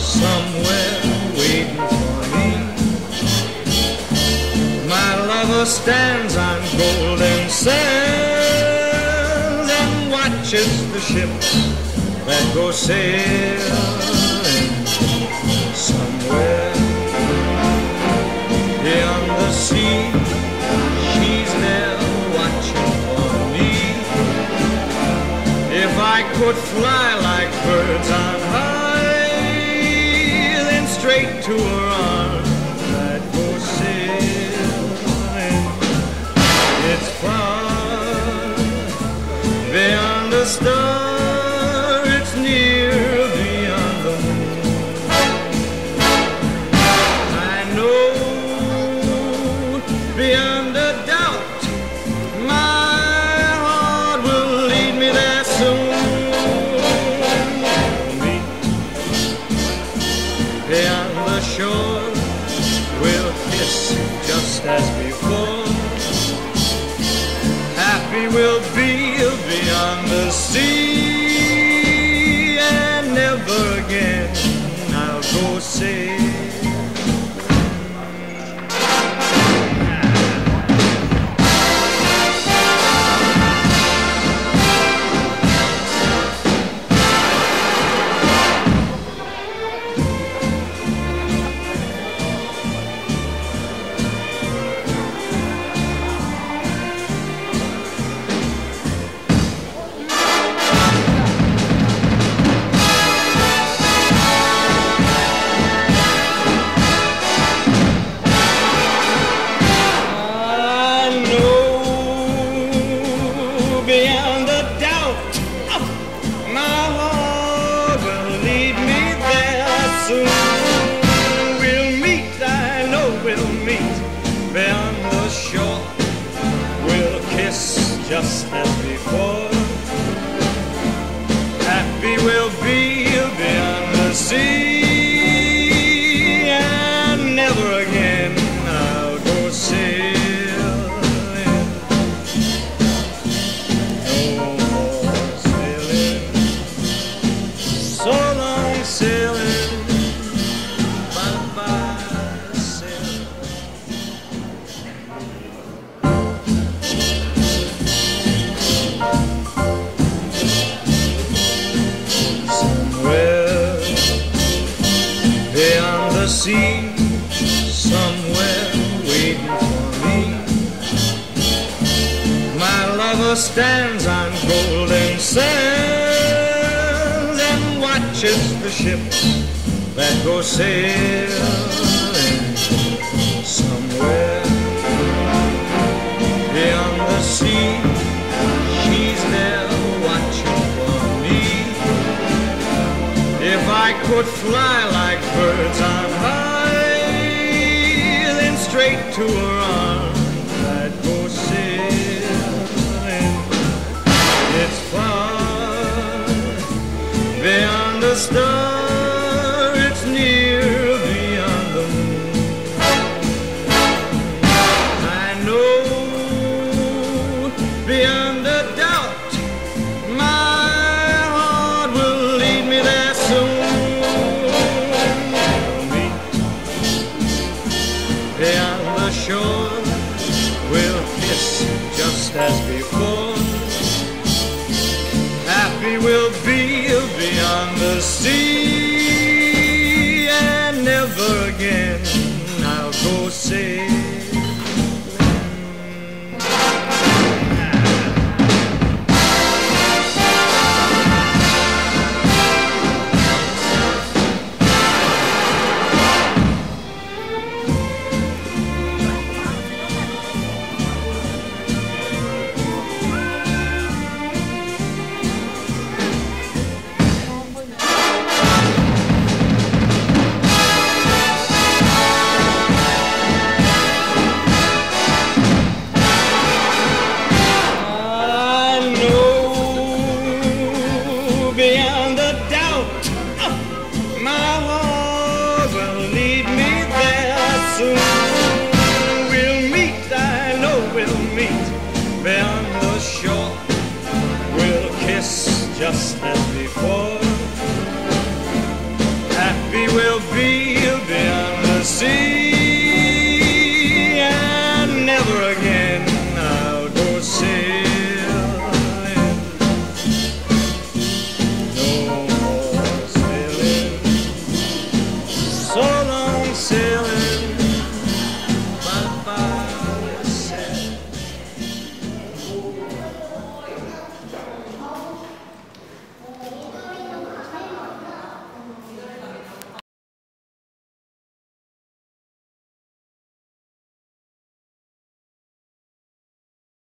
somewhere waiting for me. My lover stands on golden sands and watches the ships that go sailing. Could fly like birds on high, then straight to her arms just as before. Happy we'll be beyond the sea, and never again I'll go sailing. Stands on golden sands and watches the ships that go sailing somewhere beyond the sea. She's there watching for me. If I could fly like birds on high, then straight to her the star, it's near beyond the moon. I know beyond a doubt my heart will lead me there soon. Meet beyond the shore, we'll kiss just as before. Happy we'll be beyond the sea, just as before. Happy we'll be beyond the sea.